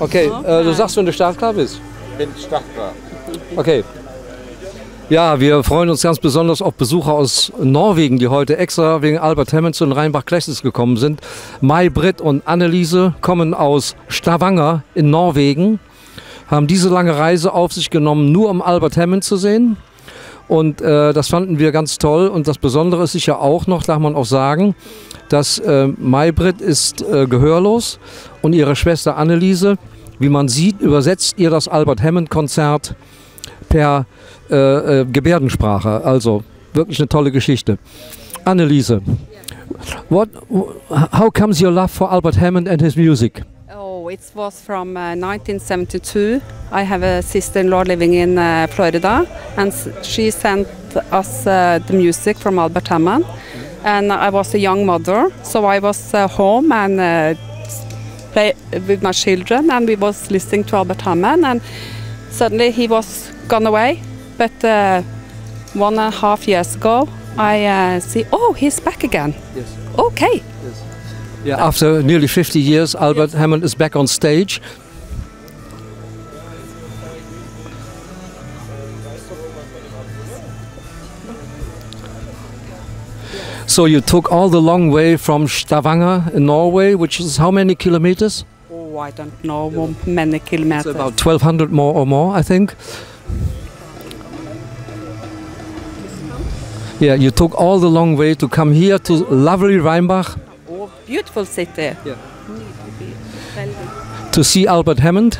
Okay, äh, du sagst, wenn du startklar bist. Bin startklar. Okay. Ja, wir freuen uns ganz besonders auf Besucher aus Norwegen, die heute extra wegen Albert Hammond zu den Rheinbach Classics gekommen sind. Mai, Britt und Anneliese kommen aus Stavanger in Norwegen, haben diese lange Reise auf sich genommen, nur um Albert Hammond zu sehen. Und äh, das fanden wir ganz toll. Und das Besondere ist sicher auch noch, darf man auch sagen, dass äh, Maybrit ist äh, gehörlos und ihre Schwester Anneliese, wie man sieht, übersetzt ihr das Albert Hammond Konzert per äh, äh, Gebärdensprache. Also wirklich eine tolle Geschichte. Anneliese, what, how comes your love for Albert Hammond and his music? It was from uh, 1972. I have a sister-in-law living in uh, Florida, and she sent us uh, the music from Albert Hammond. And I was a young mother, so I was uh, home and uh, play with my children, and we was listening to Albert Hammond. And suddenly he was gone away. But uh, one and a half years ago, I see, oh, he's back again. Yes. Okay. Yeah, after nearly 50 years, Albert Hammond is back on stage. So you took all the long way from Stavanger in Norway, which is how many kilometers? Oh, I don't know many It's kilometers. about 1200 more or more, I think. Yeah, you took all the long way to come here to lovely Rheinbach beautiful city. Yeah. to see Albert Hammond.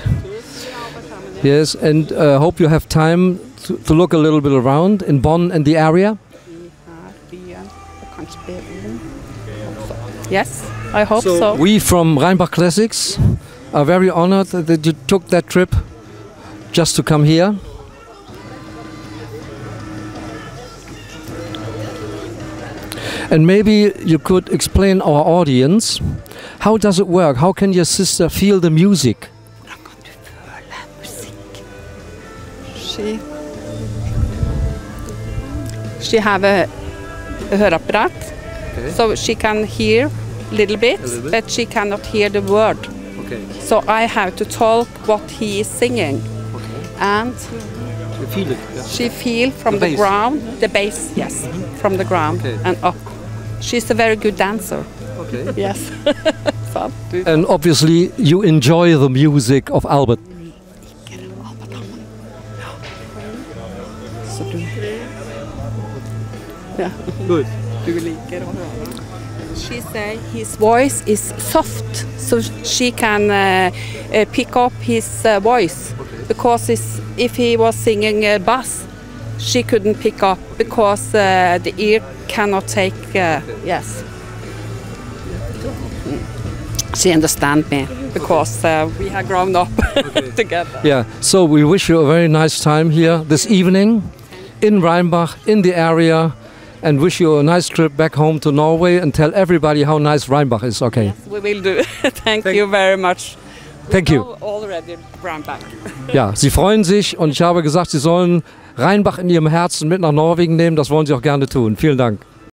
Yes, and uh, hope you have time to, to look a little bit around in Bonn and the area. Yes, I hope so. We from Rheinbach Classics are very honored that you took that trip just to come here. And maybe you could explain our audience how does it work? How can your sister feel the music? She, she have a, a hörapparat, so she can hear a little bit, little bit. but she cannot hear the word. Okay, So I have to talk what he is singing, okay. and feel it. she feel from The the, ground, the bass, yes, mm-hmm. from the ground Okay. and up. She's a very good dancer. Okay. Yes. And obviously you enjoy the music of Albert. Så du... Ja. Good. Du liker å høre. She say his voice is soft, so she can uh, uh, pick up his uh, voice. Because if he was singing uh, bass, she couldn't pick up because uh, the ear cannot take. Uh, yes. She understand me because uh, we have grown up together. Yeah, so we wish you a very nice time here this evening in Rheinbach, in the area, and wish you a nice trip back home to Norway and tell everybody how nice Rheinbach is. Okay, Yes, We will do. Thank, you very much. thank you. Already back. Ja, Sie freuen sich und ich habe gesagt, Sie sollen Rheinbach in Ihrem Herzen mit nach Norwegen nehmen. Das wollen Sie auch gerne tun. Vielen Dank.